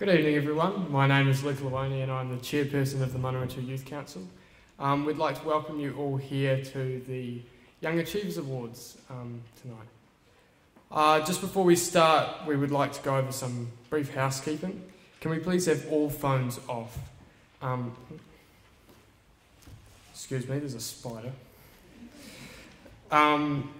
Good evening, everyone. My name is Luke Luoni, and I'm the chairperson of the Manawatu Youth Council. Um, we'd like to welcome you all here to the Young Achievers Awards um, tonight. Uh, just before we start, we would like to go over some brief housekeeping. Can we please have all phones off? Um, excuse me, there's a spider. Um,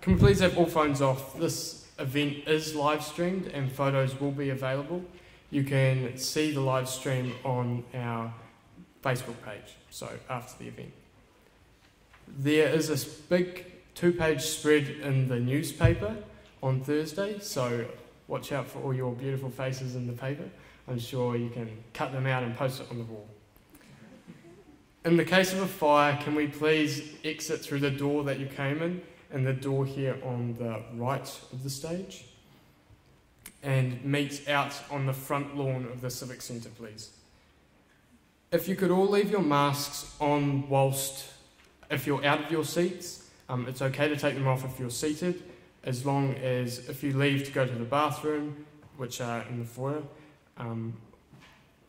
can we please have all phones off? This event is live streamed and photos will be available. You can see the live stream on our Facebook page, so after the event. There is a big two page spread in the newspaper on Thursday, so watch out for all your beautiful faces in the paper. I'm sure you can cut them out and post it on the wall. In the case of a fire, can we please exit through the door that you came in and the door here on the right of the stage? And meet out on the front lawn of the Civic Centre, please. If you could all leave your masks on whilst, if you're out of your seats, um, it's okay to take them off if you're seated, as long as if you leave to go to the bathroom, which are in the foyer, um,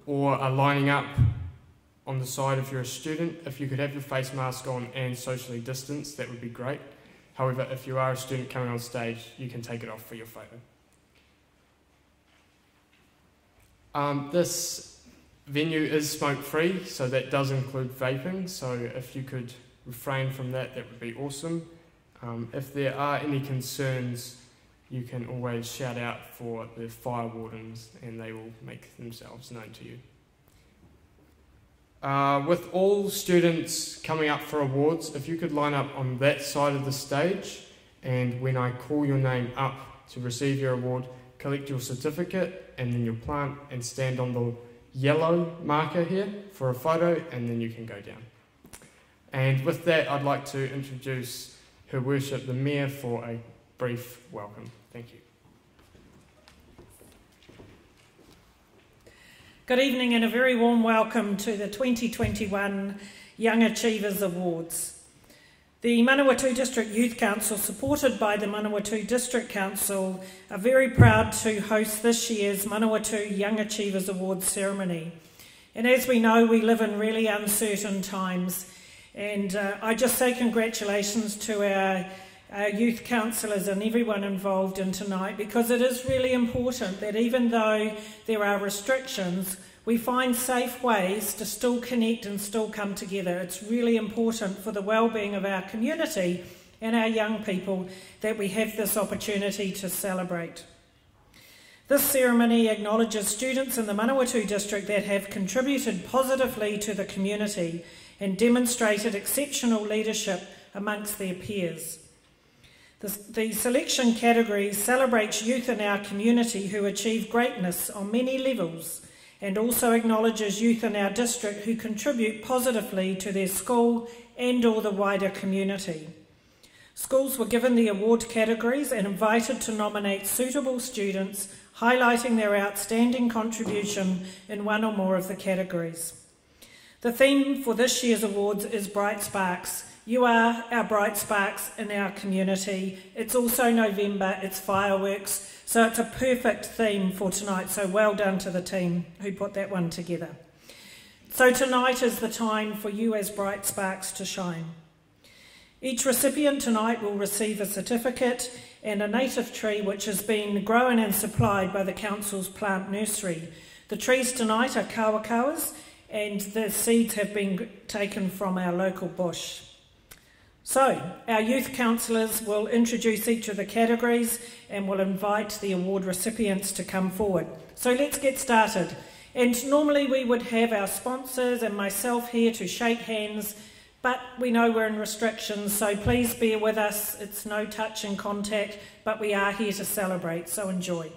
or are lining up on the side if you're a student. If you could have your face mask on and socially distance, that would be great. However, if you are a student coming on stage, you can take it off for your photo. Um, this venue is smoke free, so that does include vaping. So if you could refrain from that, that would be awesome. Um, if there are any concerns, you can always shout out for the fire wardens and they will make themselves known to you. Uh, with all students coming up for awards, if you could line up on that side of the stage and when I call your name up to receive your award, collect your certificate and then you'll plant and stand on the yellow marker here for a photo and then you can go down. And with that, I'd like to introduce Her Worship the Mayor for a brief welcome. Thank you. Good evening and a very warm welcome to the 2021 Young Achievers Awards. The Manawatu District Youth Council, supported by the Manawatu District Council, are very proud to host this year's Manawatu Young Achievers Awards ceremony. And as we know, we live in really uncertain times. And uh, I just say congratulations to our, our youth councillors and everyone involved in tonight because it is really important that even though there are restrictions, we find safe ways to still connect and still come together. It's really important for the well-being of our community and our young people that we have this opportunity to celebrate. This ceremony acknowledges students in the Manawatu district that have contributed positively to the community and demonstrated exceptional leadership amongst their peers. The, the, selection category celebrates youth in our community who achieve greatness on many levels and also acknowledges youth in our district who contribute positively to their school and or the wider community. Schools were given the award categories and invited to nominate suitable students highlighting their outstanding contribution in one or more of the categories. The theme for this year's awards is Bright Sparks. You are our bright sparks in our community. It's also November, it's fireworks, so it's a perfect theme for tonight. So well done to the team who put that one together. So tonight is the time for you as bright sparks to shine. Each recipient tonight will receive a certificate and a native tree which has been grown and supplied by the Council's plant nursery. The trees tonight are kawakawas and the seeds have been taken from our local bush. So, our youth councillors will introduce each of the categories and will invite the award recipients to come forward. So, let's get started. And normally we would have our sponsors and myself here to shake hands, but we know we're in restrictions, so please bear with us. It's no touch and contact, but we are here to celebrate, so enjoy.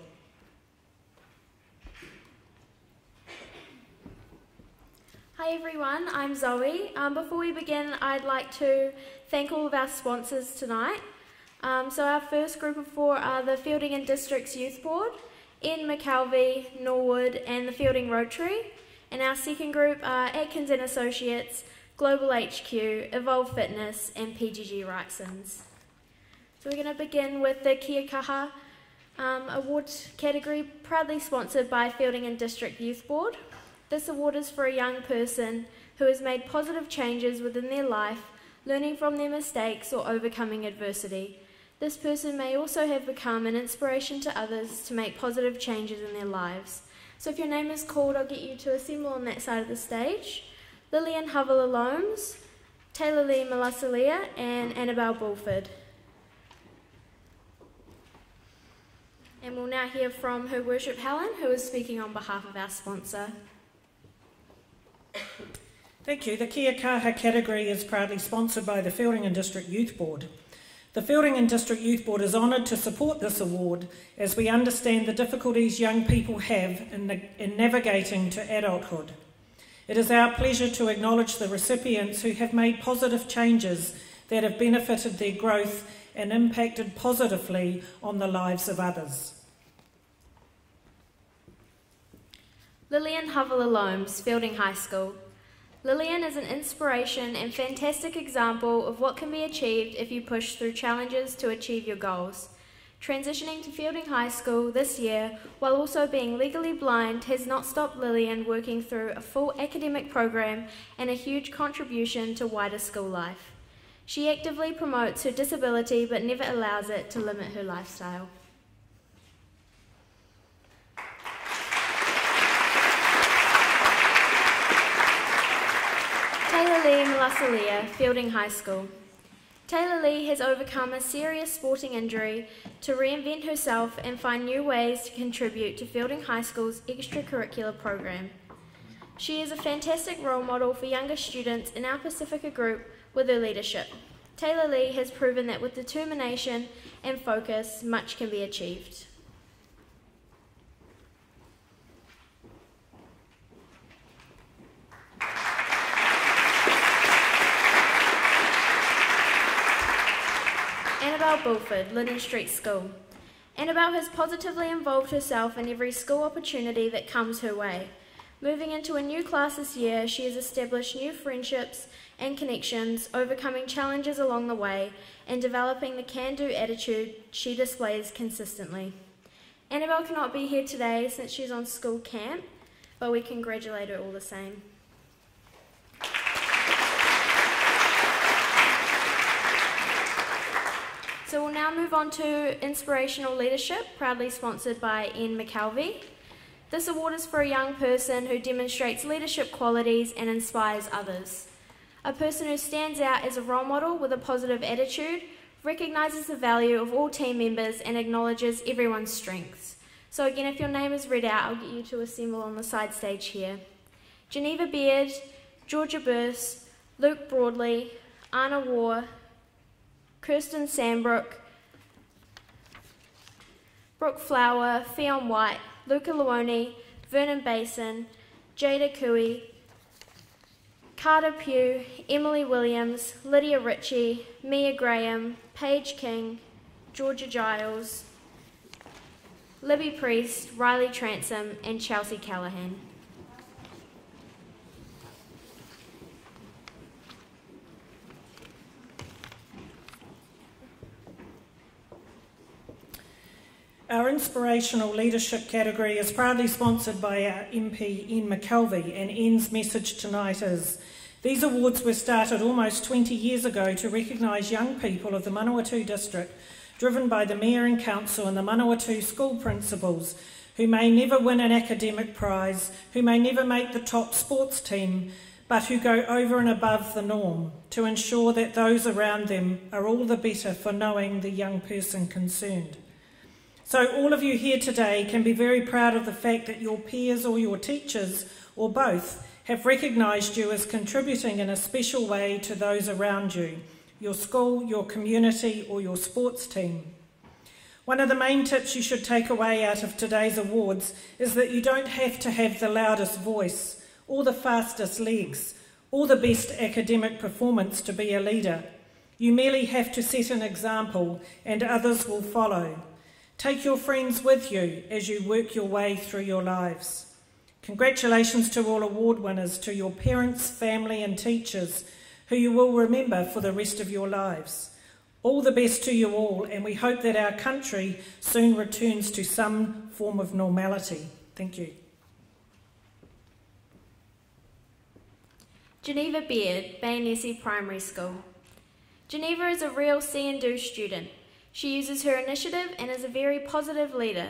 Hi everyone, I'm Zoe. Um, before we begin, I'd like to thank all of our sponsors tonight. Um, so our first group of four are the Feilding and Districts Youth Board, Ian McKelvie, Norwood and the Feilding Rotary. And our second group are Atkins and Associates, Global HQ, Evolve Fitness and PGG Wrightsons. So we're going to begin with the Kia Kaha Um, award category proudly sponsored by Feilding and District Youth Board. This award is for a young person who has made positive changes within their life, learning from their mistakes or overcoming adversity. This person may also have become an inspiration to others to make positive changes in their lives. So if your name is called, I'll get you to assemble on that side of the stage. Lillian Hovella Loams, Taylor Lee Malasalia, and Annabelle Bulford. And we'll now hear from Her Worship Helen, who is speaking on behalf of our sponsor. Thank you. The Kia Kaha category is proudly sponsored by the Feilding and District Youth Board. The Feilding and District Youth Board is honoured to support this award as we understand the difficulties young people have in, in navigating to adulthood. It is our pleasure to acknowledge the recipients who have made positive changes that have benefited their growth and impacted positively on the lives of others. Lillian Hovella Loams, Feilding High School. Lillian is an inspiration and fantastic example of what can be achieved if you push through challenges to achieve your goals. Transitioning to Feilding High School this year, while also being legally blind, has not stopped Lillian working through a full academic program and a huge contribution to wider school life. She actively promotes her disability but never allows it to limit her lifestyle. Taylor Lee Malasalia, Feilding High School. Taylor Lee has overcome a serious sporting injury to reinvent herself and find new ways to contribute to Feilding High School's extracurricular program. She is a fantastic role model for younger students in our Pacifica group with her leadership. Taylor Lee has proven that with determination and focus, much can be achieved. Annabelle Bulford, Lytton Street School. Annabelle has positively involved herself in every school opportunity that comes her way. Moving into a new class this year, she has established new friendships and connections, overcoming challenges along the way, and developing the can do attitude she displays consistently. Annabelle cannot be here today since she's on school camp, but we congratulate her all the same. So we'll now move on to Inspirational Leadership, proudly sponsored by Ian McKelvie. This award is for a young person who demonstrates leadership qualities and inspires others. A person who stands out as a role model with a positive attitude, recognises the value of all team members, and acknowledges everyone's strengths. So, again, if your name is read out, I'll get you to assemble on the side stage here. Geneva Beard, Georgia Burse, Luke Broadley, Anna War, Kirsten Sandbrook, Brooke Flower, Fion White, Luca Luoni, Vernon Basin, Jada Cooey, Carter Pugh, Emily Williams, Lydia Ritchie, Mia Graham, Paige King, Georgia Giles, Libby Priest, Riley Transom, and Chelsea Callahan. Our inspirational leadership category is proudly sponsored by our MP Ian McKelvie, and Ian's message tonight is these awards were started almost 20 years ago to recognise young people of the Manawatu district, driven by the Mayor and Council and the Manawatu school principals, who may never win an academic prize, who may never make the top sports team, but who go over and above the norm to ensure that those around them are all the better for knowing the young person concerned. So, all of you here today can be very proud of the fact that your peers or your teachers, or both, have recognised you as contributing in a special way to those around you your school, your community, or your sports team. One of the main tips you should take away out of today's awards is that you don't have to have the loudest voice, or the fastest legs, or the best academic performance to be a leader. You merely have to set an example, and others will follow. Take your friends with you as you work your way through your lives. Congratulations to all award winners, to your parents, family, and teachers, who you will remember for the rest of your lives. All the best to you all, and we hope that our country soon returns to some form of normality. Thank you. Geneva Beard, Bainesse Primary School. Geneva is a real see and do student. She uses her initiative and is a very positive leader.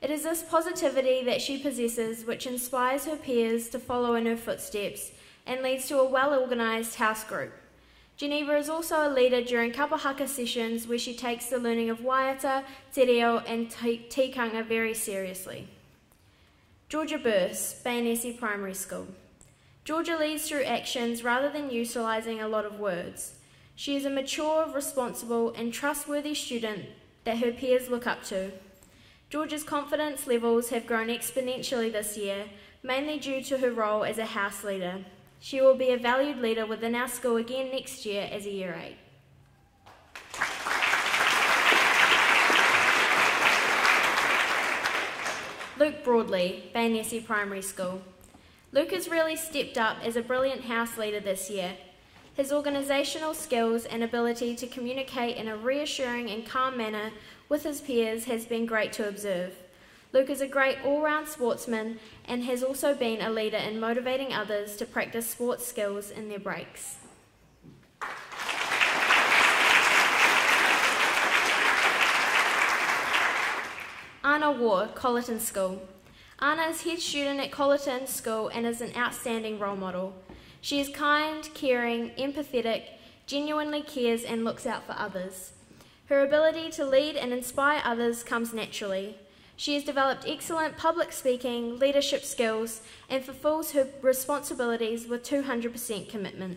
It is this positivity that she possesses which inspires her peers to follow in her footsteps and leads to a well organised house group. Geneva is also a leader during kapahaka sessions where she takes the learning of waiata, te reo and tikanga very seriously. Georgia Burse, Bainesse Primary School. Georgia leads through actions rather than utilising a lot of words. She is a mature, responsible, and trustworthy student that her peers look up to. Georgia's confidence levels have grown exponentially this year, mainly due to her role as a house leader. She will be a valued leader within our school again next year as a Year 8. Luke Broadley, Bainesse Primary School. Luke has really stepped up as a brilliant house leader this year. His organisational skills and ability to communicate in a reassuring and calm manner with his peers has been great to observe. Luke is a great all round sportsman and has also been a leader in motivating others to practice sports skills in their breaks. Anna War, Colyton School. Anna is head student at Colyton School and is an outstanding role model. She is kind, caring, empathetic, genuinely cares and looks out for others. Her ability to lead and inspire others comes naturally. She has developed excellent public speaking, leadership skills, and fulfills her responsibilities with 200% commitment.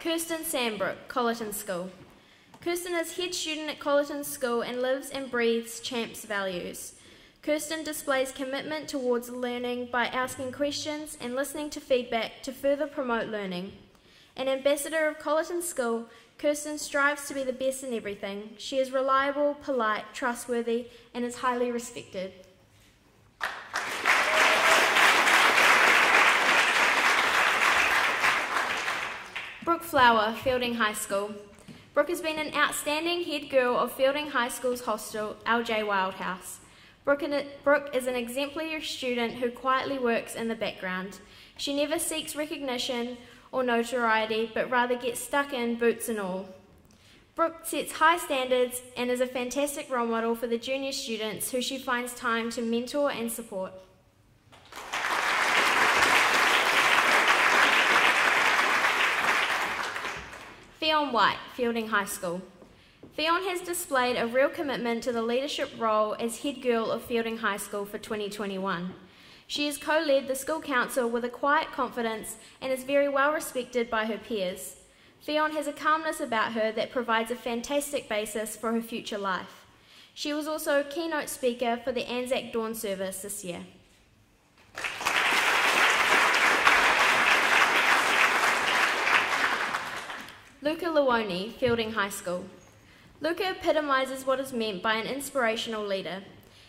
Kirsten Sandbrook, Colyton School. Kirsten is head student at Colyton School and lives and breathes Champs values. Kirsten displays commitment towards learning by asking questions and listening to feedback to further promote learning. An ambassador of Colyton School, Kirsten strives to be the best in everything. She is reliable, polite, trustworthy, and is highly respected. Brooke Flower, Feilding High School. Brooke has been an outstanding head girl of Feilding High School's hostel, LJ Wildhouse. Brooke, Brooke is an exemplary student who quietly works in the background. She never seeks recognition or notoriety, but rather gets stuck in, boots and all. Brooke sets high standards and is a fantastic role model for the junior students who she finds time to mentor and support. Theon White, Feilding High School. Theon has displayed a real commitment to the leadership role as head girl of Feilding High School for 2021. She has co led the school council with a quiet confidence and is very well respected by her peers. Theon has a calmness about her that provides a fantastic basis for her future life. She was also a keynote speaker for the Anzac Dawn service this year. Luca Luoni, Feilding High School. Luca epitomises what is meant by an inspirational leader.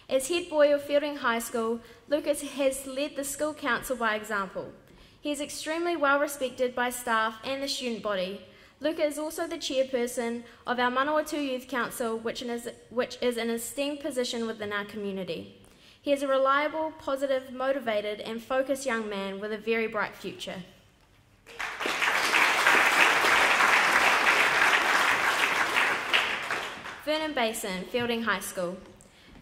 As head boy of Feilding High School, Lucas has led the school council by example. He is extremely well respected by staff and the student body. Luca is also the chairperson of our Manawatu Youth Council, which is, which is an esteemed position within our community. He is a reliable, positive, motivated, and focused young man with a very bright future. Vernon Basin, Feilding High School.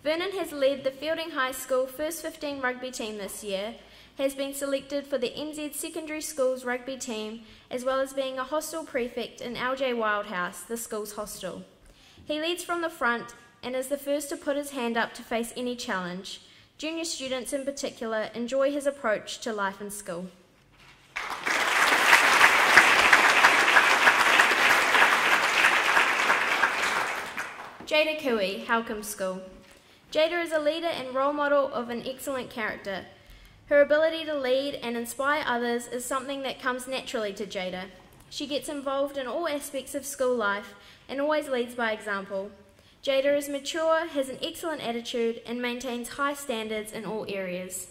Vernon has led the Feilding High School First 15 rugby team this year, has been selected for the NZ Secondary Schools rugby team, as well as being a hostel prefect in LJ Wildhouse, the school's hostel. He leads from the front and is the first to put his hand up to face any challenge. Junior students in particular enjoy his approach to life in school. Jada Cooey, Halcombe School. Jada is a leader and role model of an excellent character. Her ability to lead and inspire others is something that comes naturally to Jada. She gets involved in all aspects of school life and always leads by example. Jada is mature, has an excellent attitude, and maintains high standards in all areas.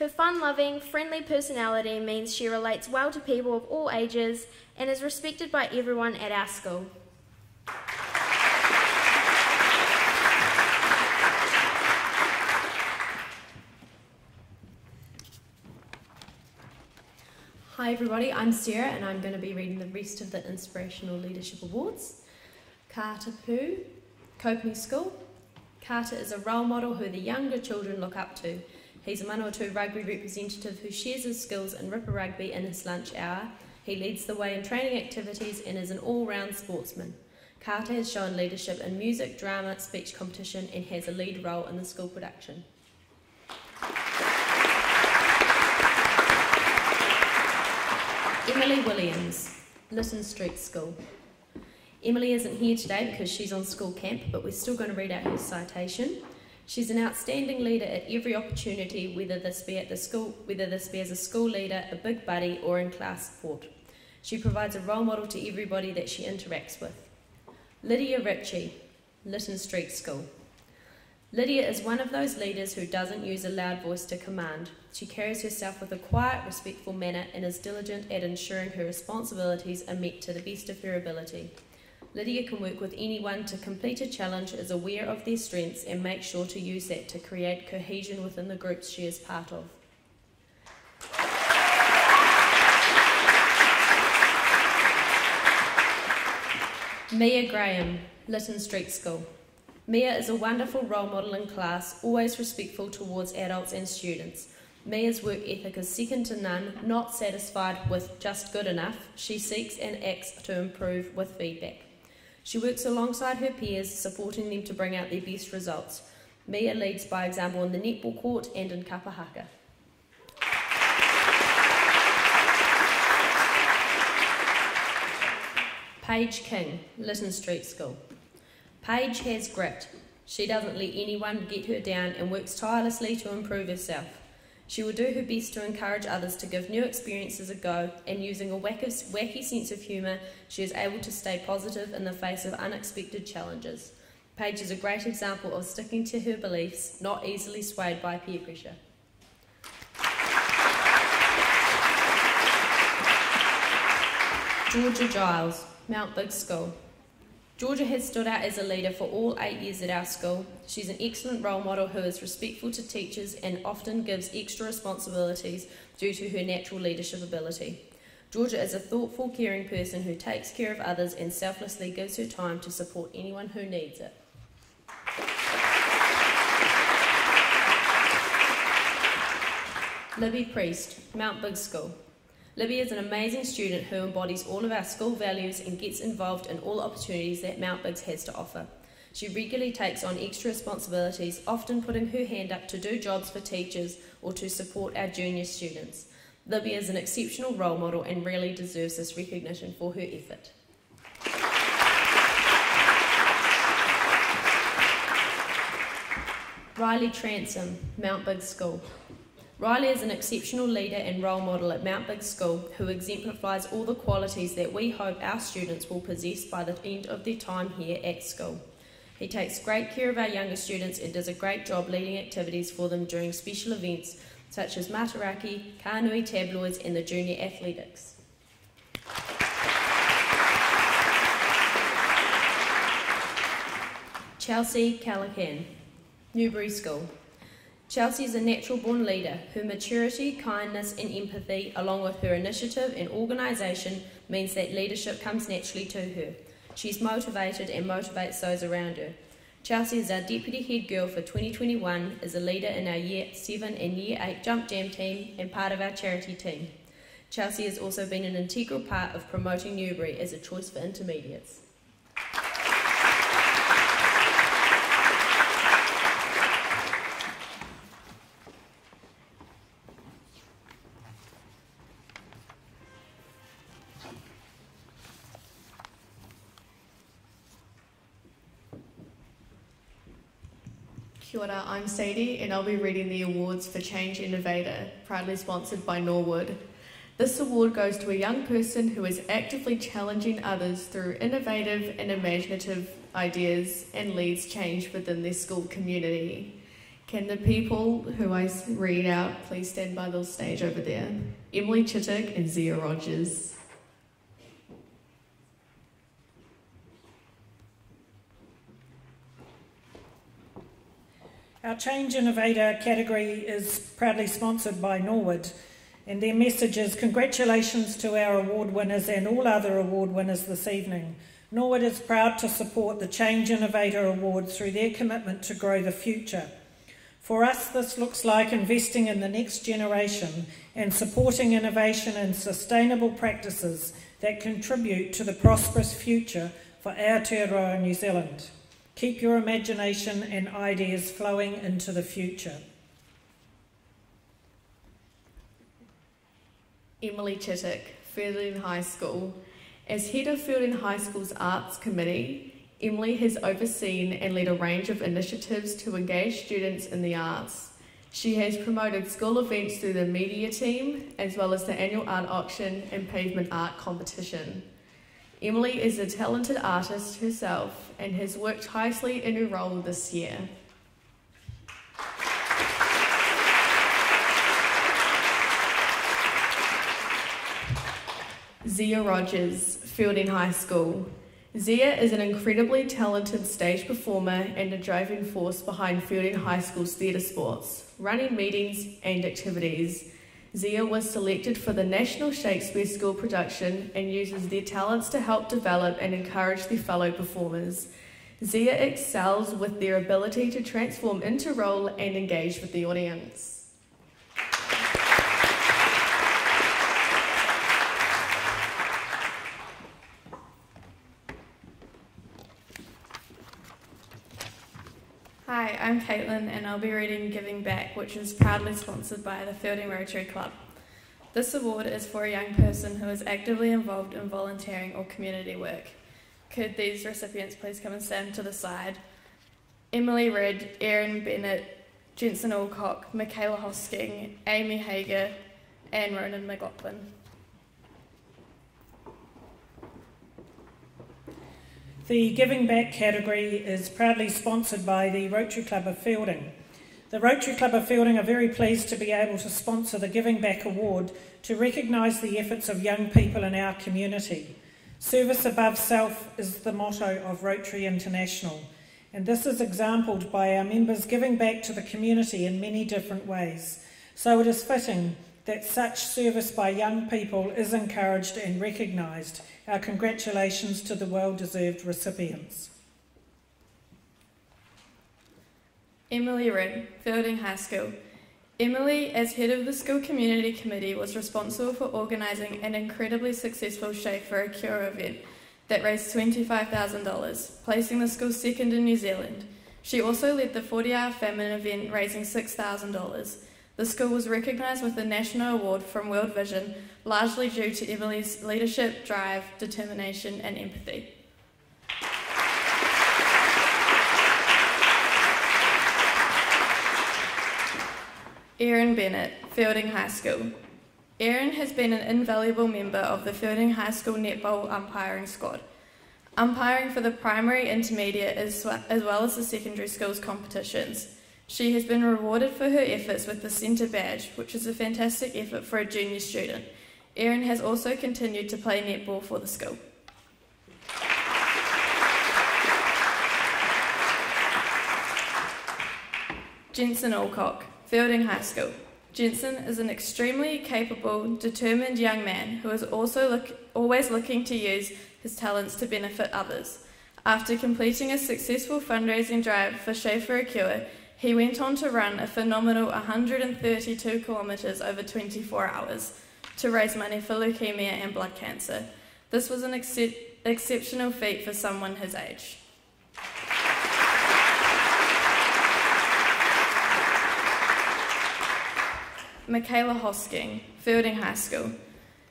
Her fun loving, friendly personality means she relates well to people of all ages and is respected by everyone at our school. Hi everybody, I'm Sarah and I'm going to be reading the rest of the Inspirational Leadership Awards. Carter Poo, Copenhagen School. Carter is a role model who the younger children look up to. He's a Manawatu rugby representative who shares his skills in Ripper Rugby in his lunch hour. He leads the way in training activities and is an all-round sportsman. Carter has shown leadership in music, drama, speech competition and has a lead role in the school production. Emily Williams, Lytton Street School. Emily isn't here today because she's on school camp, but we're still going to read out her citation. She's an outstanding leader at every opportunity, whether this be at the school, whether this be as a school leader, a big buddy, or in class support. She provides a role model to everybody that she interacts with. Lydia Ritchie, Lytton Street School. Lydia is one of those leaders who doesn't use a loud voice to command. She carries herself with a quiet, respectful manner and is diligent at ensuring her responsibilities are met to the best of her ability. Lydia can work with anyone to complete a challenge, is aware of their strengths, and makes sure to use that to create cohesion within the groups she is part of. Mia Graham, Lytton Street School. Mia is a wonderful role model in class, always respectful towards adults and students. Mia's work ethic is second to none, not satisfied with just good enough. She seeks and acts to improve with feedback. She works alongside her peers, supporting them to bring out their best results. Mia leads by example in the netball court and in kapahaka. Paige King, Lytton Street School. Paige has grit. She doesn't let anyone get her down and works tirelessly to improve herself. She will do her best to encourage others to give new experiences a go, and using a wacky sense of humour, she is able to stay positive in the face of unexpected challenges. Paige is a great example of sticking to her beliefs, not easily swayed by peer pressure. Georgia Giles, Mount Biggs School. Georgia has stood out as a leader for all eight years at our school. She's an excellent role model who is respectful to teachers and often gives extra responsibilities due to her natural leadership ability. Georgia is a thoughtful, caring person who takes care of others and selflessly gives her time to support anyone who needs it. Libby Priest, Mount Biggs School. Libby is an amazing student who embodies all of our school values and gets involved in all opportunities that Mount Biggs has to offer. She regularly takes on extra responsibilities, often putting her hand up to do jobs for teachers or to support our junior students. Libby is an exceptional role model and really deserves this recognition for her effort. Riley Transom, Mount Biggs School. Riley is an exceptional leader and role model at Mount Biggs School who exemplifies all the qualities that we hope our students will possess by the end of their time here at school. He takes great care of our younger students and does a great job leading activities for them during special events such as Matariki, Kānui tabloids and the junior athletics. Chelsea Callaghan, Newbury School. Chelsea is a natural born leader. Her maturity, kindness, and empathy, along with her initiative and organisation, means that leadership comes naturally to her. She's motivated and motivates those around her. Chelsea is our deputy head girl for 2021, is a leader in our Year 7 and Year 8 Jump Jam team, and part of our charity team. Chelsea has also been an integral part of promoting Newbury as a choice for intermediates. I'm Sadie and I'll be reading the awards for Change Innovator, proudly sponsored by Norwood. This award goes to a young person who is actively challenging others through innovative and imaginative ideas and leads change within their school community. Can the people who I read out please stand by the stage over there? Emily Chittick and Zia Rogers. Our Change Innovator category is proudly sponsored by Norwood, and their message is congratulations to our award winners and all other award winners this evening. Norwood is proud to support the Change Innovator Award through their commitment to grow the future. For us, this looks like investing in the next generation and supporting innovation and sustainable practices that contribute to the prosperous future for Aotearoa New Zealand. Keep your imagination and ideas flowing into the future. Emily Chittick, Feilding High School. As head of Feilding High School's Arts Committee, Emily has overseen and led a range of initiatives to engage students in the arts. She has promoted school events through the media team, as well as the annual art auction and pavement art competition. Emily is a talented artist herself and has worked tirelessly in her role this year. Zia Rogers, Feilding High School. Zia is an incredibly talented stage performer and a driving force behind Feilding High School's theatre sports, running meetings and activities. Zia was selected for the National Shakespeare School production and uses their talents to help develop and encourage their fellow performers. Zia excels with their ability to transform into role and engage with the audience. Hi, I'm Caitlin and I'll be reading Giving Back, which is proudly sponsored by the Feilding Rotary Club. This award is for a young person who is actively involved in volunteering or community work. Could these recipients please come and stand to the side? Emily Ridd, Erin Bennett, Jensen Alcock, Michaela Hosking, Amy Hager, and Ronan McLaughlin. The Giving Back category is proudly sponsored by the Rotary Club of Feilding. The Rotary Club of Feilding are very pleased to be able to sponsor the Giving Back Award to recognise the efforts of young people in our community. Service above self is the motto of Rotary International, and this is exampled by our members giving back to the community in many different ways. So it is fitting that such service by young people is encouraged and recognised our congratulations to the well deserved recipients. Emily Ridd, Feilding High School. Emily, as head of the school community committee, was responsible for organising an incredibly successful Shave for a Cure event that raised $25,000, placing the school second in New Zealand. She also led the 40 hour famine event, raising $6,000. The school was recognised with a national award from World Vision, largely due to Emily's leadership, drive, determination, and empathy. Erin Bennett, Feilding High School. Erin has been an invaluable member of the Feilding High School netball umpiring squad, umpiring for the primary, intermediate, as well as the secondary schools competitions. She has been rewarded for her efforts with the Centre Badge, which is a fantastic effort for a junior student. Erin has also continued to play netball for the school. Jensen Alcock, Feilding High School. Jensen is an extremely capable, determined young man who is also look, always looking to use his talents to benefit others. After completing a successful fundraising drive for for Cure, he went on to run a phenomenal 132 kilometres over 24 hours to raise money for leukemia and blood cancer. This was an ex- exceptional feat for someone his age. Michaela Hosking, Feilding High School.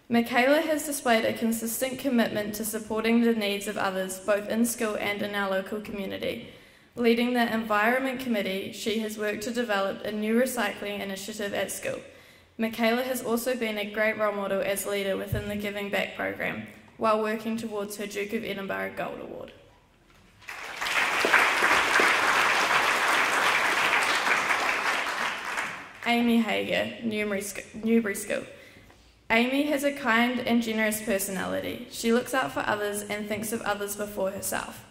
Michaela has displayed a consistent commitment to supporting the needs of others both in school and in our local community. Leading the Environment Committee, she has worked to develop a new recycling initiative at school. Michaela has also been a great role model as leader within the Giving Back program, while working towards her Duke of Edinburgh Gold Award. Amy Hager, Newbury, Newbury School. Amy has a kind and generous personality. She looks out for others and thinks of others before herself.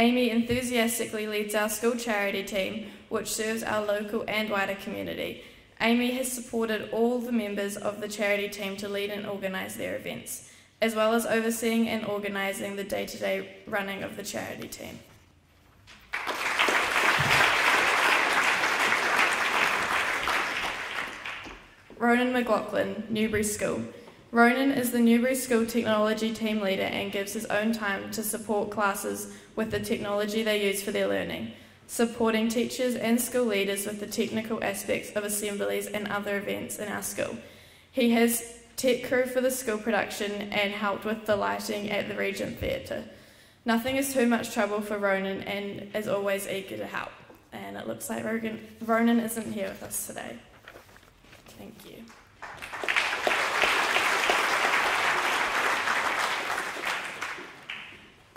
Amy enthusiastically leads our school charity team, which serves our local and wider community. Amy has supported all the members of the charity team to lead and organise their events, as well as overseeing and organising the day to day running of the charity team. Ronan McLaughlin, Newbury School. Ronan is the Newbury School Technology Team Leader and gives his own time to support classes with the technology they use for their learning, supporting teachers and school leaders with the technical aspects of assemblies and other events in our school. He has tech crew for the school production and helped with the lighting at the Regent Theatre. Nothing is too much trouble for Ronan and is always eager to help. And it looks like Ronan isn't here with us today. Thank you.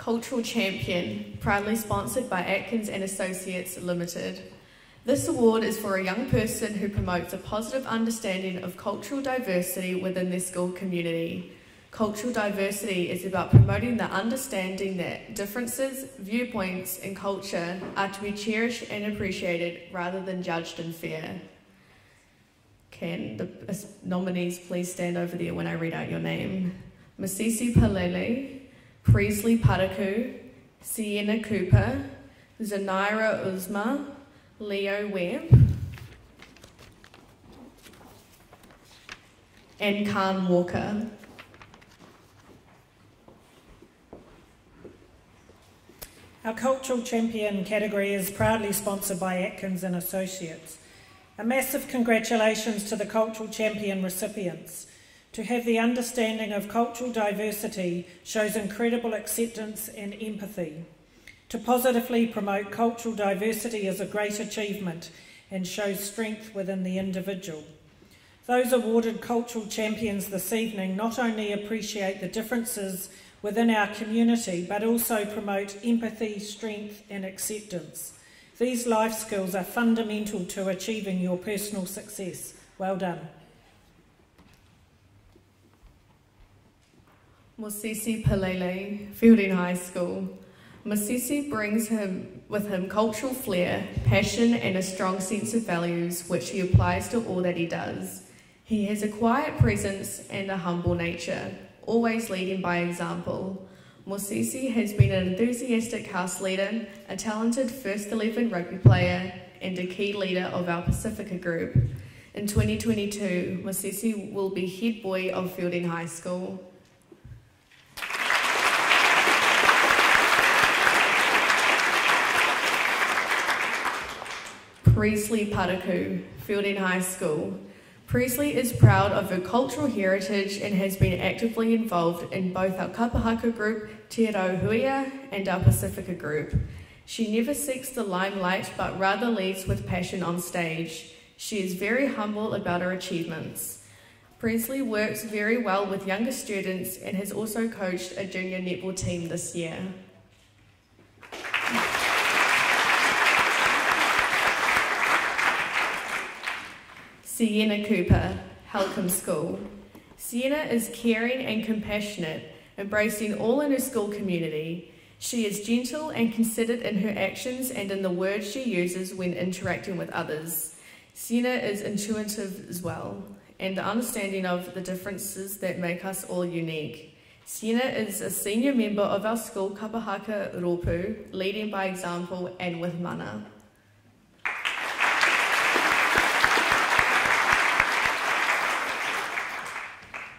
Cultural Champion, proudly sponsored by Atkins and Associates Limited. This award is for a young person who promotes a positive understanding of cultural diversity within their school community. Cultural diversity is about promoting the understanding that differences, viewpoints, and culture are to be cherished and appreciated rather than judged and fear. Can the nominees please stand over there when I read out your name? Masisi Palele, Priestley Padaku, Sienna Cooper, Zanira Uzma, Leo Webb, and Khan Walker. Our Cultural Champion category is proudly sponsored by Atkins and Associates. A massive congratulations to the Cultural Champion recipients. To have the understanding of cultural diversity shows incredible acceptance and empathy. To positively promote cultural diversity is a great achievement and shows strength within the individual. Those awarded Cultural Champions this evening not only appreciate the differences within our community but also promote empathy, strength, and acceptance. These life skills are fundamental to achieving your personal success. Well done. Mosisi Palele, Feilding High School. Mosisi brings him with him cultural flair, passion, and a strong sense of values, which he applies to all that he does. He has a quiet presence and a humble nature, always leading by example. Mosisi has been an enthusiastic house leader, a talented first 11 rugby player, and a key leader of our Pacifica group. In 2022, Mosisi will be head boy of Feilding High School. Priestley Padaku, Feilding High School. Priestley is proud of her cultural heritage and has been actively involved in both our Kapahaka group, Te Huia, and our Pacifica group. She never seeks the limelight but rather leads with passion on stage. She is very humble about her achievements. Priestley works very well with younger students and has also coached a junior netball team this year. Sienna Cooper, Halcombe School. Sienna is caring and compassionate, embracing all in her school community. She is gentle and considered in her actions and in the words she uses when interacting with others. Sienna is intuitive as well, and the understanding of the differences that make us all unique. Sienna is a senior member of our school Kapahaka Ropu, leading by example and with mana.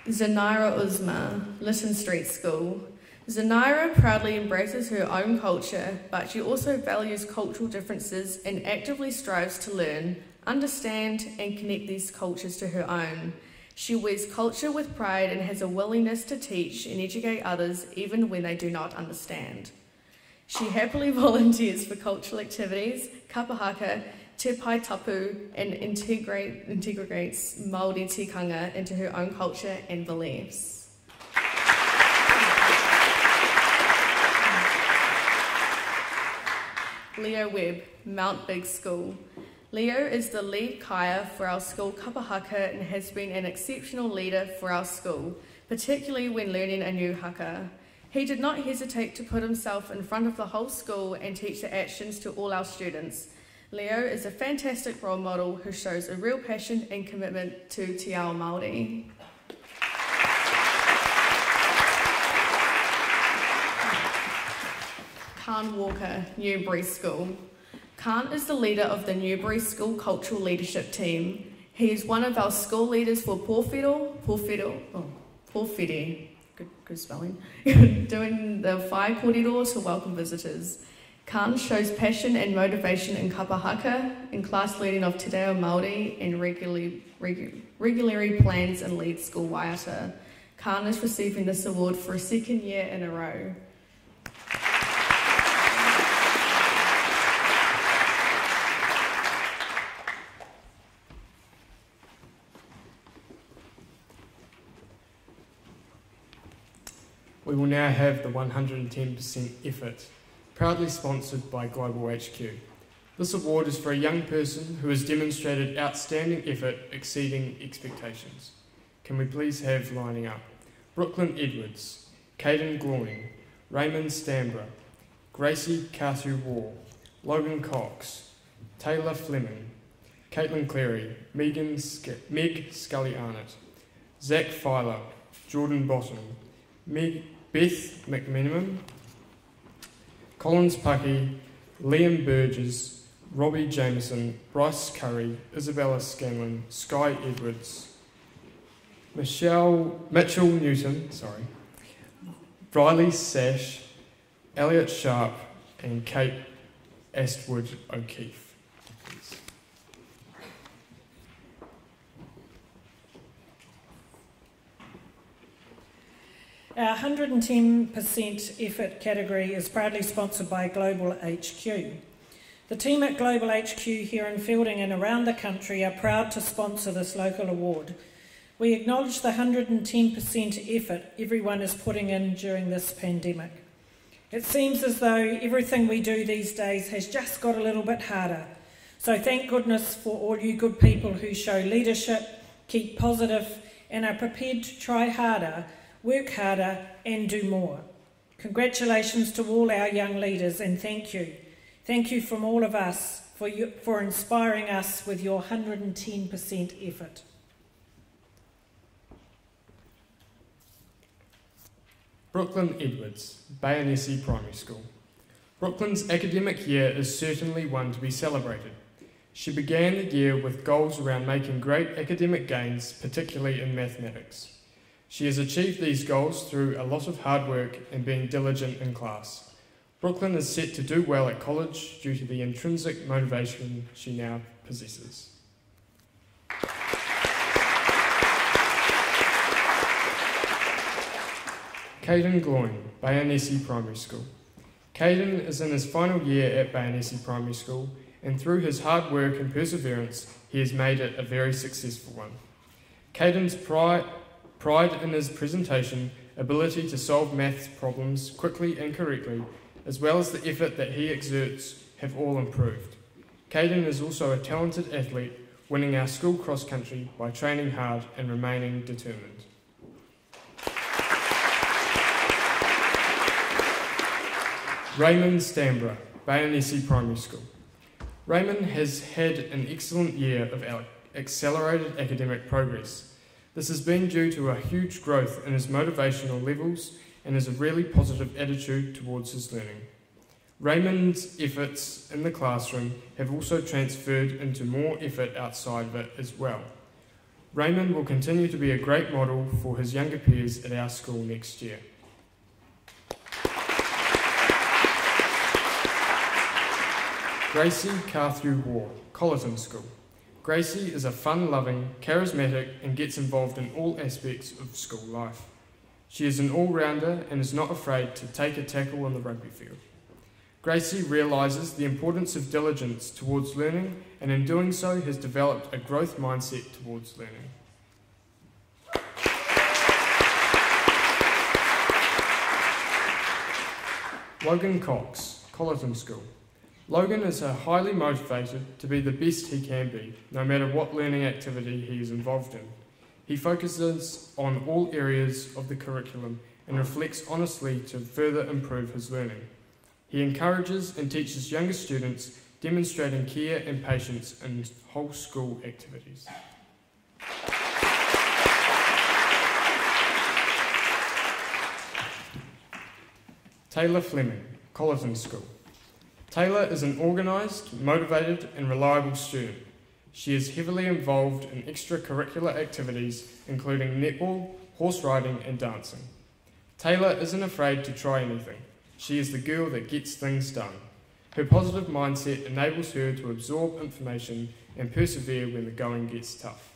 Zanira Uzma, Lytton Street School. Zanira proudly embraces her own culture, but she also values cultural differences and actively strives to learn, understand, and connect these cultures to her own. She wears culture with pride and has a willingness to teach and educate others even when they do not understand. She happily volunteers for cultural activities, kapahaka, te pai tapu and integrate, integrates Māori tikanga into her own culture and beliefs. Leo Webb, Mount Biggs School. Leo is the lead kaea for our school kapahaka and has been an exceptional leader for our school, particularly when learning a new haka. He did not hesitate to put himself in front of the whole school and teach the actions to all our students. Leo is a fantastic role model who shows a real passion and commitment to Te Ao Māori. Khan Walker, Newbury School. Khan is the leader of the Newbury School Cultural Leadership Team. He is one of our school leaders for Porfido, Porfido, oh, Porfidi, good, good spelling, doing the five corridors to welcome visitors. Khan shows passion and motivation in kapahaka, in class leading of Te Reo Māori, and regularly, regu- regularly plans and leads school waiata. Khan is receiving this award for a second year in a row. We will now have the 110% effort, proudly sponsored by Global HQ. This award is for a young person who has demonstrated outstanding effort exceeding expectations. Can we please have lining up? Brooklyn Edwards, Caden Gloin, Raymond Stambra, Gracie Carthew Wall, Logan Cox, Taylor Fleming, Caitlin Cleary, Megan Sc- Meg Scully Arnott, Zach Filer, Jordan Bottom, Meg Beth McMenamin, Collins Pucky, Liam Burgess, Robbie Jameson, Bryce Curry, Isabella Scanlon, Sky Edwards, Michelle Mitchell Newton, sorry, Riley Sash, Elliot Sharp, and Kate Astwood O'Keefe. please. Our 110% effort category is proudly sponsored by Global HQ. The team at Global HQ here in Feilding and around the country are proud to sponsor this local award. We acknowledge the 110% effort everyone is putting in during this pandemic. It seems as though everything we do these days has just got a little bit harder. So thank goodness for all you good people who show leadership, keep positive, and are prepared to try harder work harder and do more. Congratulations to all our young leaders and thank you. Thank you from all of us for, you, for inspiring us with your 110% effort. Brooklyn Edwards, Bainesse Primary School. Brooklyn's academic year is certainly one to be celebrated. She began the year with goals around making great academic gains, particularly in mathematics. She has achieved these goals through a lot of hard work and being diligent in class. Brooklyn is set to do well at college due to the intrinsic motivation she now possesses. Caden Gloin, Bainesse Primary School. Caden is in his final year at Bainesse Primary School, and through his hard work and perseverance, he has made it a very successful one. Caden's pride, pride in his presentation, ability to solve maths problems quickly and correctly, as well as the effort that he exerts, have all improved. Caden is also a talented athlete, winning our school cross country by training hard and remaining determined. Raymond Stambra, Bainesse Primary School. Raymond has had an excellent year of accelerated academic progress. This has been due to a huge growth in his motivational levels and has a really positive attitude towards his learning. Raymond's efforts in the classroom have also transferred into more effort outside of it as well. Raymond will continue to be a great model for his younger peers at our school next year. Gracie Carthew Ward, Colyton School. Gracie is a fun loving, charismatic, and gets involved in all aspects of school life. She is an all rounder and is not afraid to take a tackle on the rugby field. Gracie realises the importance of diligence towards learning and in doing so has developed a growth mindset towards learning. Logan Cox, Colyton School. Logan is highly motivated to be the best he can be, no matter what learning activity he is involved in. He focuses on all areas of the curriculum and reflects honestly to further improve his learning. He encourages and teaches younger students, demonstrating care and patience in whole school activities. Taylor Fleming, Colyton School. Taylor is an organised, motivated, and reliable student. She is heavily involved in extracurricular activities, including netball, horse riding, and dancing. Taylor isn't afraid to try anything. She is the girl that gets things done. Her positive mindset enables her to absorb information and persevere when the going gets tough.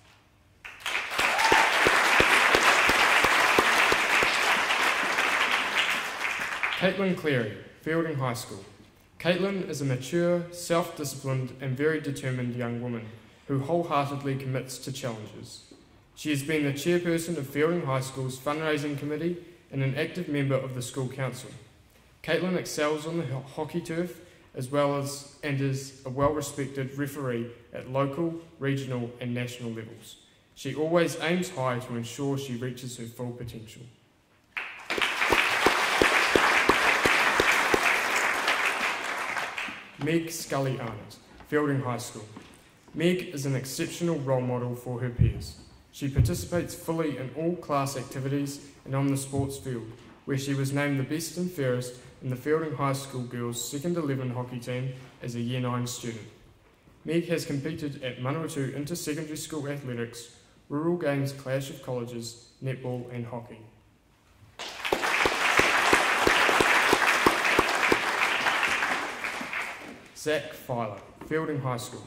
Caitlin Cleary, Feilding High School. Caitlin is a mature, self disciplined, and very determined young woman who wholeheartedly commits to challenges. She has been the chairperson of Feilding High School's fundraising committee and an active member of the school council. Caitlin excels on the hockey turf as well as and is a well respected referee at local, regional, and national levels. She always aims high to ensure she reaches her full potential. Meg Scully Arnott, Feilding High School. Meg is an exceptional role model for her peers. She participates fully in all class activities and on the sports field, where she was named the best and fairest in the Feilding High School girls' second 11 hockey team as a Year 9 student. Meg has competed at Manawatu Inter-Secondary School Athletics, Rural Games Clash of Colleges, netball and hockey. Zach Filer, Feilding High School.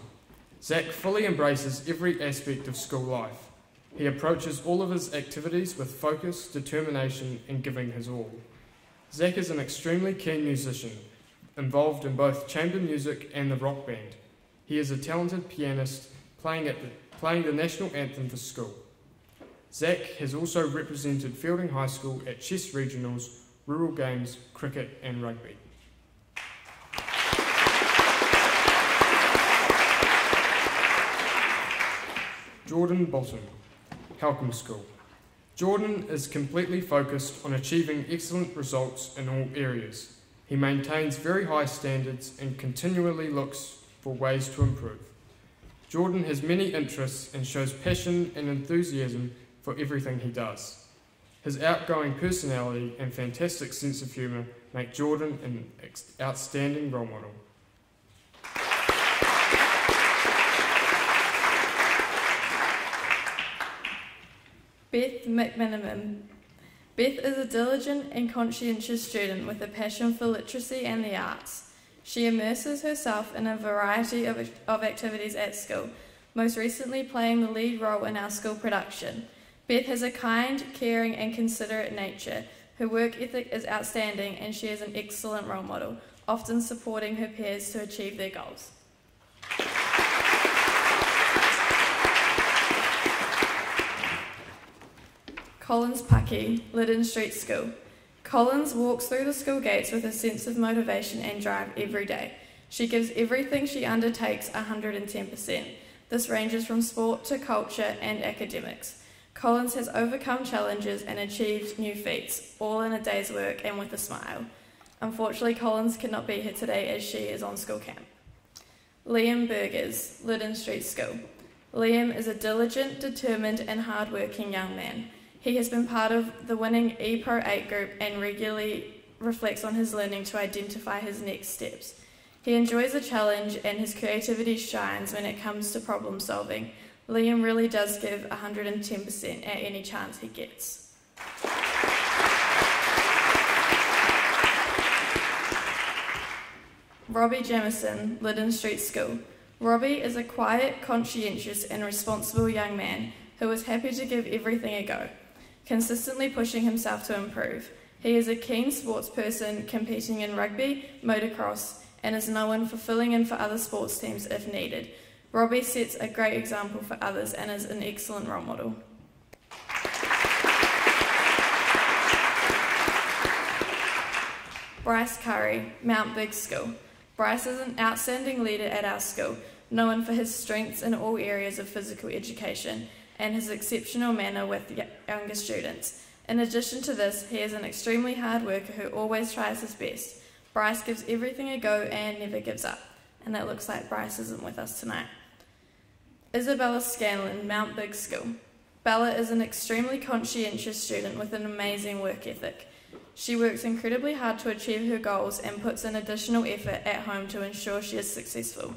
Zach fully embraces every aspect of school life. He approaches all of his activities with focus, determination, and giving his all. Zach is an extremely keen musician, involved in both chamber music and the rock band. He is a talented pianist playing, at the, playing the national anthem for school. Zach has also represented Feilding High School at chess regionals, rural games, cricket, and rugby. Jordan Bolton, Halcombe School. Jordan is completely focused on achieving excellent results in all areas. He maintains very high standards and continually looks for ways to improve. Jordan has many interests and shows passion and enthusiasm for everything he does. His outgoing personality and fantastic sense of humour make Jordan an outstanding role model. Beth McMiniman. Beth is a diligent and conscientious student with a passion for literacy and the arts. She immerses herself in a variety of, of activities at school, most recently playing the lead role in our school production. Beth has a kind, caring, and considerate nature. Her work ethic is outstanding, and she is an excellent role model, often supporting her peers to achieve their goals. Collins Paki, Lytton Street School. Collins walks through the school gates with a sense of motivation and drive every day. She gives everything she undertakes 110%. This ranges from sport to culture and academics. Collins has overcome challenges and achieved new feats, all in a day's work and with a smile. Unfortunately, Collins cannot be here today as she is on school camp. Liam Burgess, Lytton Street School. Liam is a diligent, determined, and hard-working young man. He has been part of the winning ePro 8 group and regularly reflects on his learning to identify his next steps. He enjoys a challenge and his creativity shines when it comes to problem solving. Liam really does give 110% at any chance he gets. Robbie Jamison, Lytton Street School. Robbie is a quiet, conscientious, and responsible young man who is happy to give everything a go consistently pushing himself to improve. He is a keen sports person competing in rugby, motocross, and is known for filling in for other sports teams if needed. Robbie sets a great example for others and is an excellent role model. Bryce Curry, Mount Biggs School. Bryce is an outstanding leader at our school, known for his strengths in all areas of physical education and his exceptional manner with younger students. In addition to this, he is an extremely hard worker who always tries his best. Bryce gives everything a go and never gives up. And that looks like Bryce isn't with us tonight. Isabella Scanlon, Mount Bigg School. Bella is an extremely conscientious student with an amazing work ethic. She works incredibly hard to achieve her goals and puts in additional effort at home to ensure she is successful.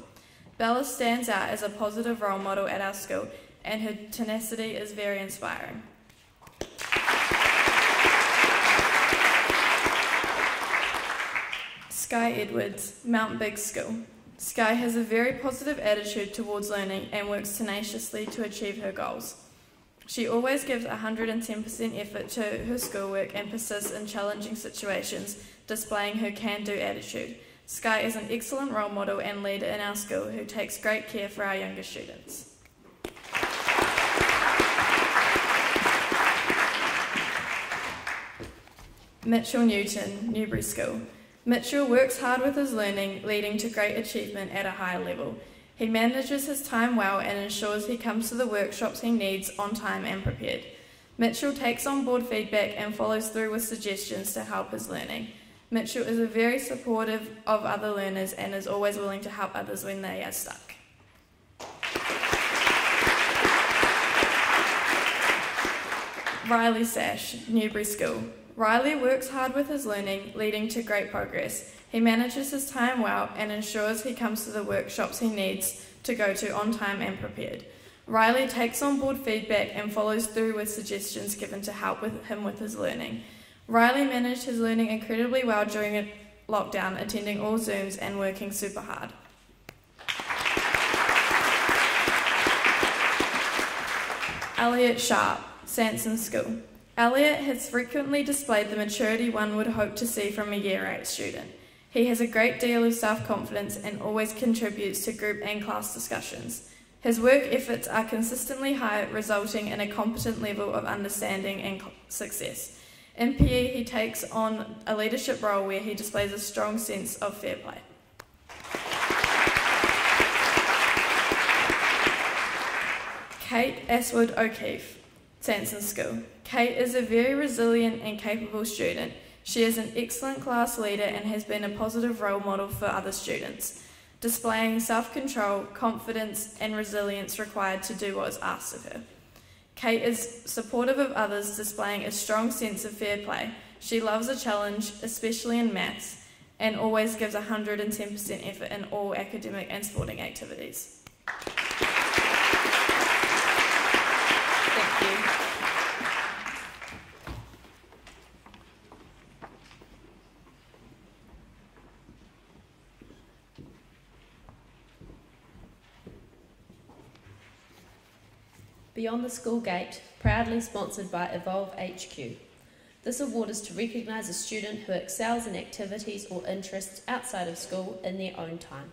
Bella stands out as a positive role model at our school, and her tenacity is very inspiring. Sky Edwards, Mount Bigg School. Sky has a very positive attitude towards learning and works tenaciously to achieve her goals. She always gives 110% effort to her schoolwork and persists in challenging situations, displaying her can do attitude. Sky is an excellent role model and leader in our school who takes great care for our younger students. Mitchell Newton, Newbury School. Mitchell works hard with his learning, leading to great achievement at a high level. He manages his time well and ensures he comes to the workshops he needs on time and prepared. Mitchell takes on board feedback and follows through with suggestions to help his learning. Mitchell is a very supportive of other learners and is always willing to help others when they are stuck. Riley Sash, Newbury School. Riley works hard with his learning, leading to great progress. He manages his time well and ensures he comes to the workshops he needs to go to on time and prepared. Riley takes on board feedback and follows through with suggestions given to help with him with his learning. Riley managed his learning incredibly well during lockdown, attending all Zooms and working super hard. Elliot Sharp, Sanson School. Elliot has frequently displayed the maturity one would hope to see from a Year 8 student. He has a great deal of self confidence and always contributes to group and class discussions. His work efforts are consistently high, resulting in a competent level of understanding and success. In PE, he takes on a leadership role where he displays a strong sense of fair play. Kate Aswood O'Keefe, Sanson School. Kate is a very resilient and capable student. She is an excellent class leader and has been a positive role model for other students, displaying self control, confidence, and resilience required to do what is asked of her. Kate is supportive of others, displaying a strong sense of fair play. She loves a challenge, especially in maths, and always gives 110% effort in all academic and sporting activities. Beyond the School Gate, proudly sponsored by Evolve HQ. This award is to recognise a student who excels in activities or interests outside of school in their own time.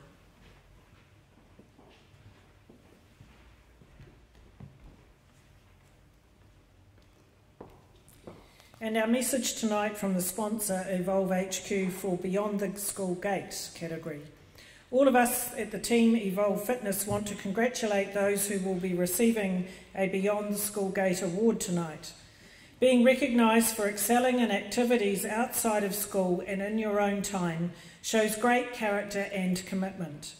And our message tonight from the sponsor, Evolve HQ, for Beyond the School Gate category. All of us at the team Evolve Fitness want to congratulate those who will be receiving a Beyond the School Gate award tonight. Being recognised for excelling in activities outside of school and in your own time shows great character and commitment.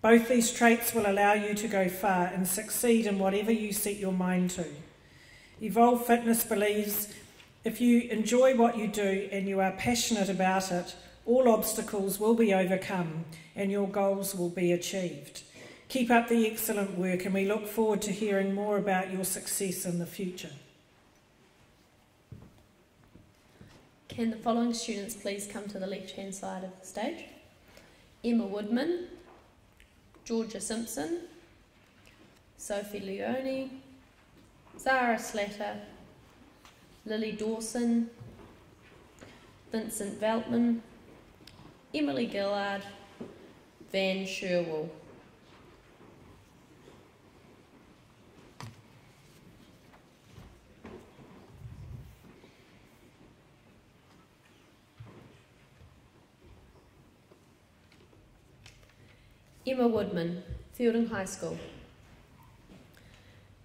Both these traits will allow you to go far and succeed in whatever you set your mind to. Evolve Fitness believes if you enjoy what you do and you are passionate about it, all obstacles will be overcome and your goals will be achieved. Keep up the excellent work, and we look forward to hearing more about your success in the future. Can the following students please come to the left hand side of the stage? Emma Woodman, Georgia Simpson, Sophie Leone, Zara Slatter, Lily Dawson, Vincent Veltman, Emily Gillard, Van Sherwell. Emma Woodman, Feilding High School.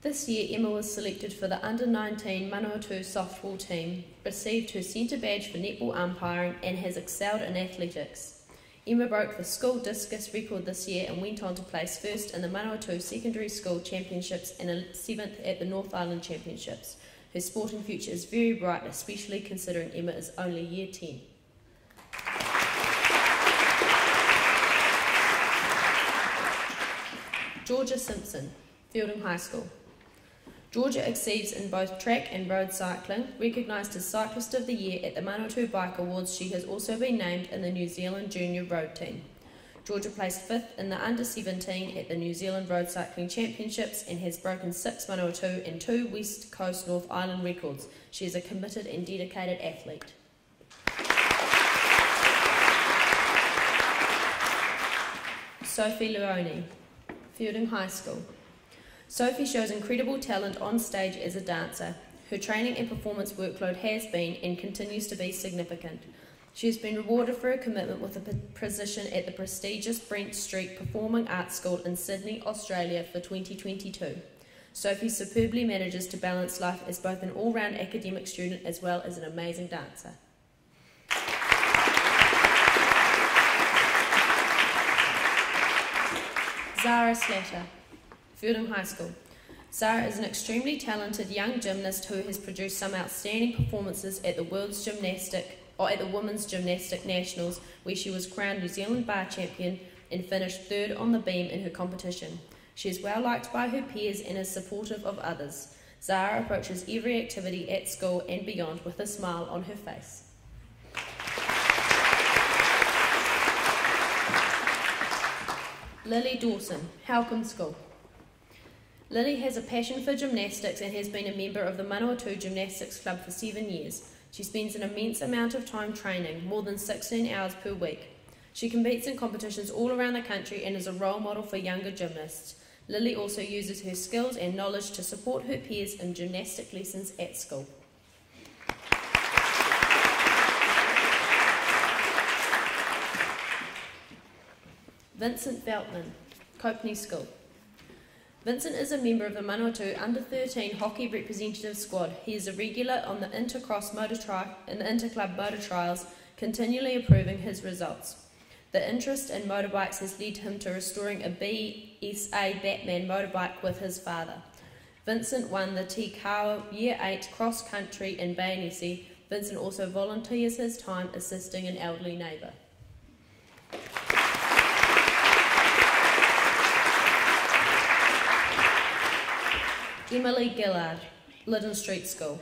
This year, Emma was selected for the under 19 Manawatu softball team, received her centre badge for netball umpiring, and has excelled in athletics. Emma broke the school discus record this year and went on to place first in the Manawatu Secondary School Championships and seventh at the North Island Championships. Her sporting future is very bright, especially considering Emma is only year 10. Georgia Simpson, Feilding High School. Georgia exceeds in both track and road cycling. Recognised as Cyclist of the Year at the Manawatu Bike Awards, she has also been named in the New Zealand Junior Road Team. Georgia placed fifth in the under 17 at the New Zealand Road Cycling Championships and has broken six Manawatu and two West Coast North Island records. She is a committed and dedicated athlete. Sophie Leone, Feilding High School. Sophie shows incredible talent on stage as a dancer. Her training and performance workload has been and continues to be significant. She has been rewarded for her commitment with a position at the prestigious Brent Street Performing Arts School in Sydney, Australia for 2022. Sophie superbly manages to balance life as both an all round academic student as well as an amazing dancer. Zara Slatter. Feilding High School. Sarah is an extremely talented young gymnast who has produced some outstanding performances at the World's Gymnastic or at the Women's Gymnastic Nationals, where she was crowned New Zealand bar champion and finished third on the beam in her competition. She is well liked by her peers and is supportive of others. Zara approaches every activity at school and beyond with a smile on her face. Lily Dawson, Halcombe School. Lily has a passion for gymnastics and has been a member of the Manawatu Gymnastics Club for seven years. She spends an immense amount of time training, more than 16 hours per week. She competes in competitions all around the country and is a role model for younger gymnasts. Lily also uses her skills and knowledge to support her peers in gymnastic lessons at school. Vincent Veltman, Copenhagen School. Vincent is a member of the Manawatu Under 13 hockey representative squad. He is a regular on the Intercross motor tri- the Interclub motor trials, continually improving his results. The interest in motorbikes has led him to restoring a BSA Bantam motorbike with his father. Vincent won the Te Kawa Year 8 cross country in Bainesse. Vincent also volunteers his time assisting an elderly neighbour. Emily Gillard, Lytton Street School.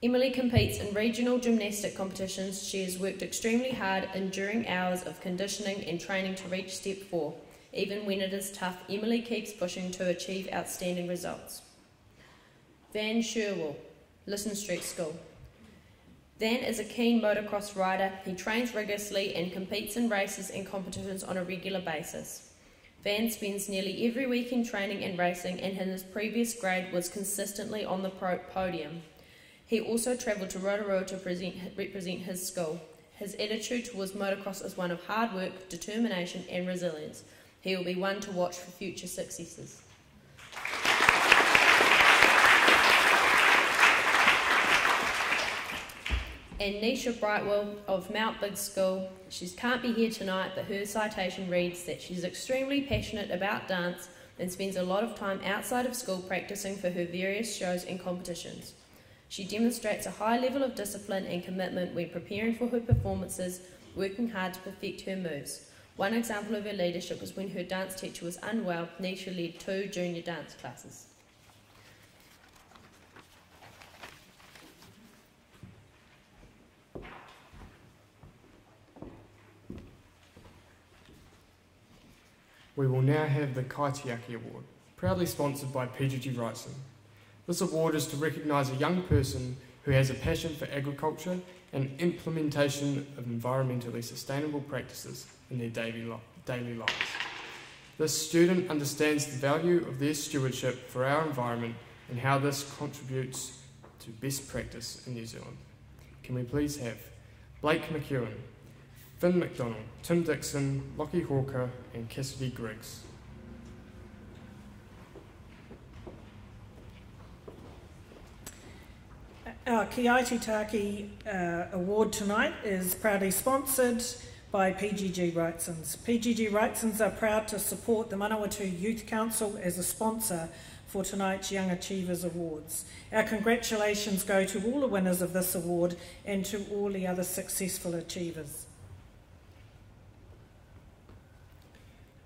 Emily competes in regional gymnastic competitions. She has worked extremely hard, enduring hours of conditioning and training to reach step four. Even when it is tough, Emily keeps pushing to achieve outstanding results. Van Sherwell, Lytton Street School. Van is a keen motocross rider. He trains rigorously and competes in races and competitions on a regular basis. Van spends nearly every week in training and racing, and in his previous grade was consistently on the podium. He also travelled to Rotorua to present, represent his school. His attitude towards motocross is one of hard work, determination, and resilience. He will be one to watch for future successes. And Nisha Brightwell of Mount Biggs School. She can't be here tonight, but her citation reads that she's extremely passionate about dance and spends a lot of time outside of school practicing for her various shows and competitions. She demonstrates a high level of discipline and commitment when preparing for her performances, working hard to perfect her moves. One example of her leadership was when her dance teacher was unwell, Nisha led two junior dance classes. We will now have the Kaitiaki Award, proudly sponsored by PGG Wrightson. This award is to recognise a young person who has a passion for agriculture and implementation of environmentally sustainable practices in their daily, daily lives. This student understands the value of their stewardship for our environment and how this contributes to best practice in New Zealand. Can we please have Blake McEwen, Finn McDonald, Tim Dixon, Lockie Hawker, and Cassidy Griggs. Our Kaitiaki uh, award tonight is proudly sponsored by PGG Wrightsons. PGG Wrightsons are proud to support the Manawatu Youth Council as a sponsor for tonight's Young Achievers Awards. Our congratulations go to all the winners of this award and to all the other successful achievers.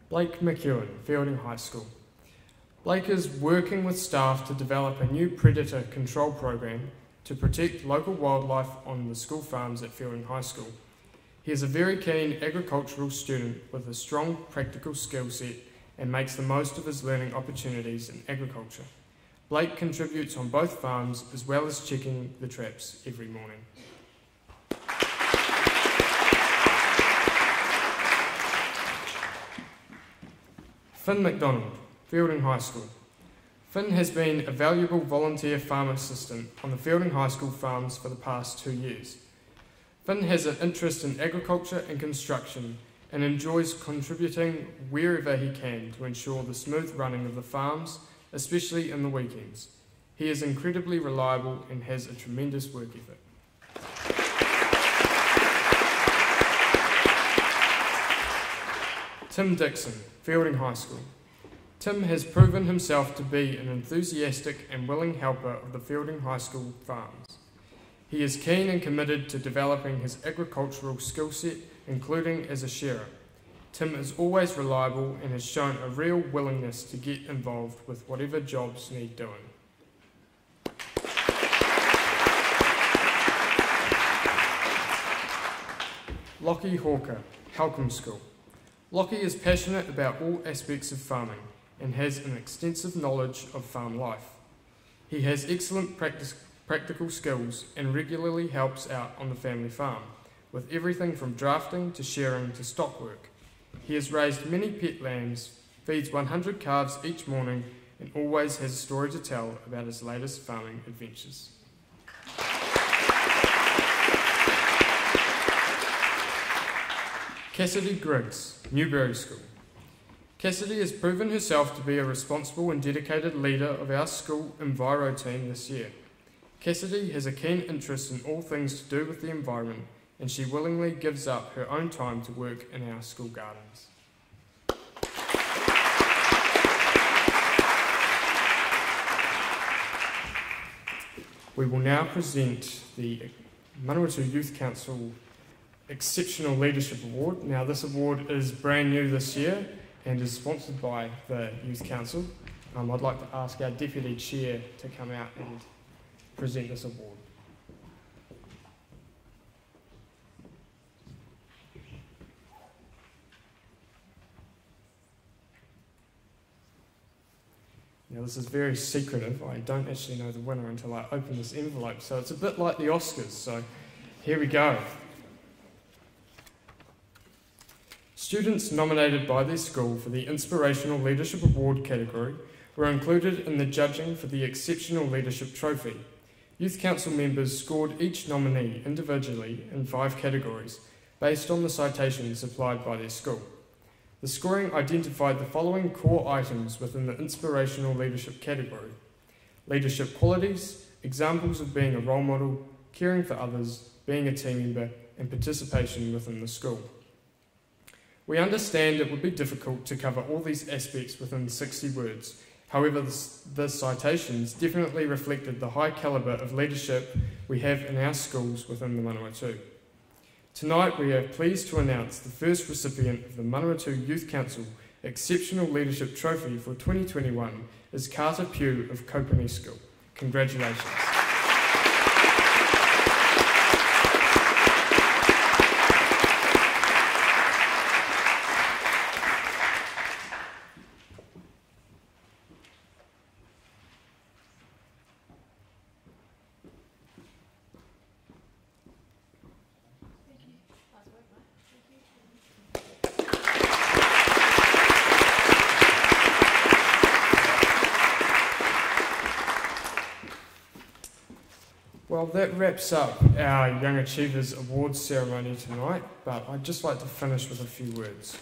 Blake McEwen, Feilding High School. Blake is working with staff to develop a new predator control program to protect local wildlife on the school farms at Feilding High School. He is a very keen agricultural student with a strong practical skill set and makes the most of his learning opportunities in agriculture. Blake contributes on both farms as well as checking the traps every morning. Finn McDonald, Feilding High School. Finn has been a valuable volunteer farm assistant on the Feilding High School farms for the past two years. Finn has an interest in agriculture and construction and enjoys contributing wherever he can to ensure the smooth running of the farms, especially in the weekends. He is incredibly reliable and has a tremendous work ethic. Tim Dixon, Feilding High School. Tim has proven himself to be an enthusiastic and willing helper of the Feilding High School farms. He is keen and committed to developing his agricultural skill set, including as a shearer. Tim is always reliable and has shown a real willingness to get involved with whatever jobs need doing. Lockie Hawker, Halcombe School. Lockie is passionate about all aspects of farming and has an extensive knowledge of farm life. He has excellent practice, practical skills and regularly helps out on the family farm, with everything from drafting to shearing to stock work. He has raised many pet lambs, feeds 100 calves each morning, and always has a story to tell about his latest farming adventures. Cassidy Griggs, Newbury School. Cassidy has proven herself to be a responsible and dedicated leader of our school Enviro team this year. Cassidy has a keen interest in all things to do with the environment and she willingly gives up her own time to work in our school gardens. We will now present the Manawatu Youth Council Exceptional Leadership Award. Now, this award is brand new this year and is sponsored by the Youth Council. Um, I'd like to ask our Deputy Chair to come out and present this award. Now, this is very secretive. I don't actually know the winner until I open this envelope, so it's a bit like the Oscars. So, here we go. Students nominated by their school for the Inspirational Leadership Award category were included in the judging for the Exceptional Leadership Trophy. Youth Council members scored each nominee individually in five categories based on the citations supplied by their school. The scoring identified the following core items within the inspirational leadership category leadership qualities, examples of being a role model, caring for others, being a team member, and participation within the school. We understand it would be difficult to cover all these aspects within 60 words. However, the citations definitely reflected the high calibre of leadership we have in our schools within the Manawatu. Tonight, we are pleased to announce the first recipient of the Manawatu Youth Council Exceptional Leadership Trophy for 2021 is Carter Pugh of Kopane School. Congratulations. Wraps up our Young Achievers Awards ceremony tonight, but I'd just like to finish with a few words.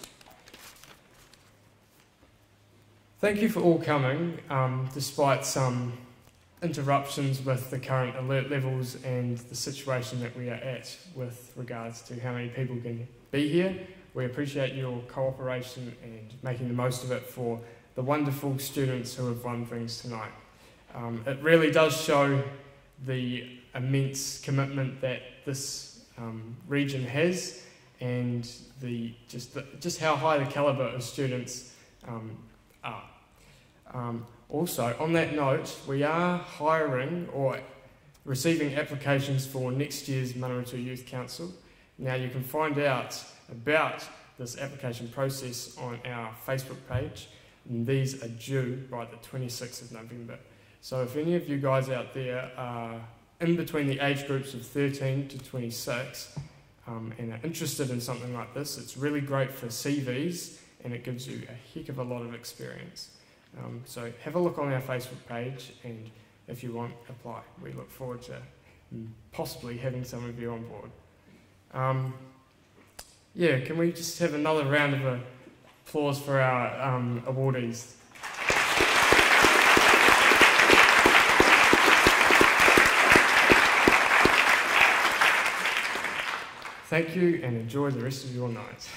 Thank you for all coming, um, despite some interruptions with the current alert levels and the situation that we are at with regards to how many people can be here. We appreciate your cooperation and making the most of it for the wonderful students who have won things tonight. Um, it really does show the immense commitment that this um, region has and the, just, the, just how high the calibre of students um, are. Um, also, on that note, we are hiring or receiving applications for next year's Manawatu Youth Council. Now, you can find out about this application process on our Facebook page, and these are due by the 26th of November. So, if any of you guys out there are in between the age groups of 13 to 26 um, and are interested in something like this, it's really great for CVs and it gives you a heck of a lot of experience. Um, so have a look on our Facebook page and if you want, apply. We look forward to possibly having some of you on board. Um, yeah, can we just have another round of applause for our um, awardees? Thank you and enjoy the rest of your night.